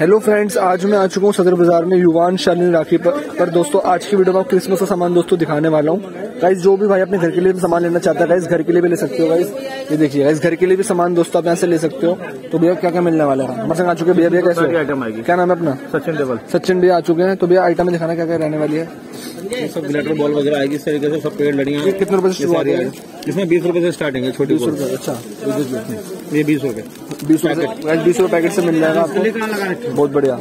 Hello friends आज मैं आ चुका हूँ सदर बाज़ार में युवान शालिनी राखी पर, पर दोस्तों आज की वीडियो में क्रिसमस का सामान दोस्तों दिखाने वाला हूँ। गाइस जो भी भाई अपने घर के लिए भी सामान लेना चाहता है गाइस घर के लिए भी ले सकते हो गाइस ये देखिए गाइस घर के लिए भी सामान दोस्तों आप यहाँ से ले सकते हो. तो भैया क्या क्या मिलने वाला है? हमारे संग आ चुके भैया भैया कैसे आइटम आएगी। क्या नाम है अपना? सचिन लेवल सचिन भैया आ चुके हैं. तो भैया आइटम दिखाना क्या क्या रहने वाली है? ये सब ग्लिटर बॉल वगैरह आएगी इस तरीके से सब पेड़ लड़ियाँ। कितने रुपए से सारी है? इसमें बीस रुपए से स्टार्टिंग है छोटी बीस रुपए अच्छा। ये बीस रुपए। बीस रुपए बीस रुपए पैकेट से मिल जाएगा आपको। बहुत बढ़िया।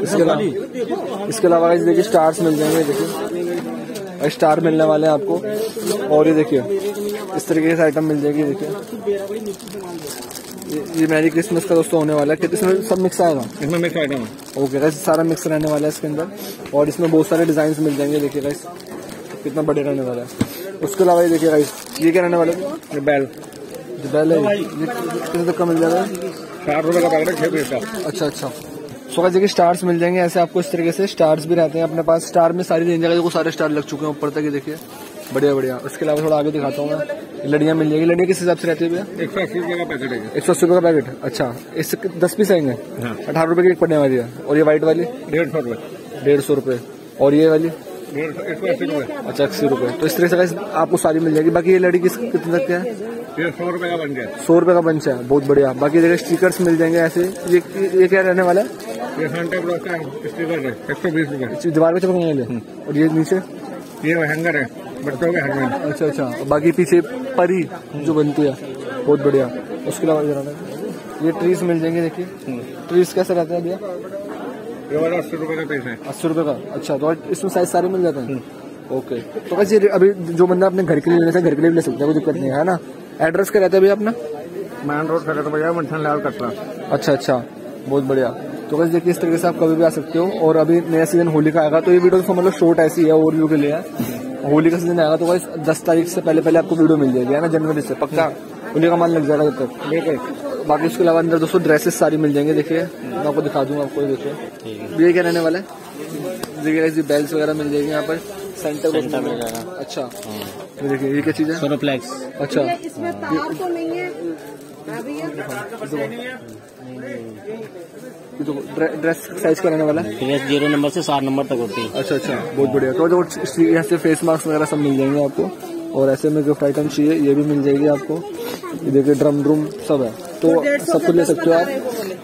इसके अलावा इसके अलावा देखिए स्टार्स मिल जाएँगे देखिए। स्टार मिलने वाले हैं आपको। और ये देखिए इस तरीके से आइटम मिल जाएगी देखिए। ये- मैरी क्रिसमस का दोस्तों होने वाला है। कितने इसमें सब मिक्स आएगा इसमें मिक्स आइटम है। ओके गाइस सारा मिक्स रहने वाला है इसके अंदर। और इसमें बहुत सारे डिज़ाइन मिल जाएँगे देखिए गाइस कितना बड़े रहने वाला है। उसके अलावा ये देखिए गाइस ये क्या रहने वाला है? ये बैल जो बैल है। कितने तक का मिल जाएगा? साठ रुपए का पैकेट है छह पीस का। अच्छा अच्छा। सो देखिए स्टार्स मिल जाएँगे ऐसे आपको इस तरीके से स्टार्स भी रहते हैं अपने पास। स्टार में सारी रेंज देखो सारे स्टार लग चुके हैं ऊपर तक ये देखिए। बढ़िया बढ़िया। उसके अलावा थोड़ा आगे दिखाता हूँ मैं। लड़ियाँ मिल जाएगी। लड़ियाँ किस हिसाब से रहती है भैया? एक सौ अस्सी रुपए का पैकेट है एक सौ अस्सी रुपये का पैकेट अच्छा इससे दस पीस आएँगे? हाँ। अठारह रुपए की एक पड़ने वाली है। और ये व्हाइट वाली? डेढ़ सौ रुपए डेढ़ सौ रुपये। और ये वाली? अच्छा अस्सी रुपये। तो इस तरह से आपको सारी मिल जाएगी। बाकी ये लड़ी किस कितने तक है? सौ रुपए का बन गया सौ रुपये का बंच है। बहुत बढ़िया। बाकी देखिए स्टिकर्स मिल जाएँगे ऐसे। ये ये क्या रहने वाला है? ये सांता क्लॉज का स्टिकर है एक सौ बीस रुपए। दीवार पे चिपकने के लिए और ये नीचे? ये हैंगर है बच्चों के हेलमेट अच्छा अच्छा। और बाकी पीछे परी जो बनती है बहुत बढ़िया। उसके अलावा आना। ये ट्रीज मिल जाएँगे देखिए। ट्रीज कैसे रहते हैं भैया? ये वाला अस्सी रुपए का पीस है। अस्सी रुपए का? अच्छा तो इसमें साइज़ सारे मिल जाते हैं? ओके तो वैसे ये अभी जो बंदा अपने घर के लिए लेना चाहे घर के लिए भी ले सकता है कोई दिक्कत नहीं है ना? एड्रेस क्या रहता है भैया अपना? मैन रोड खड़े भैया मंथन लाल कटरा। अच्छा अच्छा। बहुत बढ़िया। तो बस देखिए इस तरीके से आप कभी भी आ सकते हो। और अभी नया सीज़न होली का आएगा तो ये वीडियो तो मतलब शॉर्ट ऐसी है ओवरव्यू के लिए। होली का सीज़न आएगा तो बस दस तारीख से पहले पहले आपको वीडियो मिल जाएगी है ना? जनवरी से पक्का? होली का मान लग जाएगा जब तक। बिल्कुल बाकी उसके अलावा अंदर दोस्तों ड्रेसेस सारी मिल जाएँगे देखिए। मैं आपको दिखा दूँगा आपको देखिए। ये क्या रहने वाला है? बेल्स वगैरह मिल जाएगी यहाँ पर। सेंटर सेंटर मिल जाएगा। अच्छा। ये देखिए ये क्या चीज़ है? अच्छा। इसमें तार तो नहीं है। हाँ? ये ड्रेस साइज़ कराने रहने वाला है? ड्रेस ज़ीरो नंबर से सात नंबर तक होती है। अच्छा अच्छा बहुत बढ़िया। तो जो यहाँ से फेस मास्क वगैरह सब मिल जाएँगे आपको? और ऐसे में गिफ्ट आइटम चाहिए ये भी मिल जाएगी आपको। ये देखिए ड्रम ड्रूम सब है। तो सब कुछ ले सकते हो आप।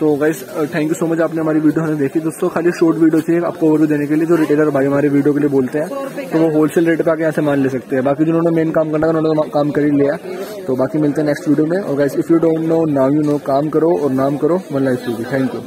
तो guys thank you so much आपने हमारी वीडियो हमें देखी। दोस्तों खाली शॉर्ट वीडियो चाहिए आपको ओवरव्यू देने के लिए जो रिटेलर भाई हमारे वीडियो के लिए बोलते हैं। तो वो होलसेल रेट पे आके यहाँ से मान ले सकते हैं। बाकी जिन्होंने मेन काम करना है उन्होंने तो काम कर ही लिया। तो बाकी मिलते हैं नेक्स्ट वीडियो में। और guys if you don't know now you know काम करो और नाम करो वन लाइफ थैंक यू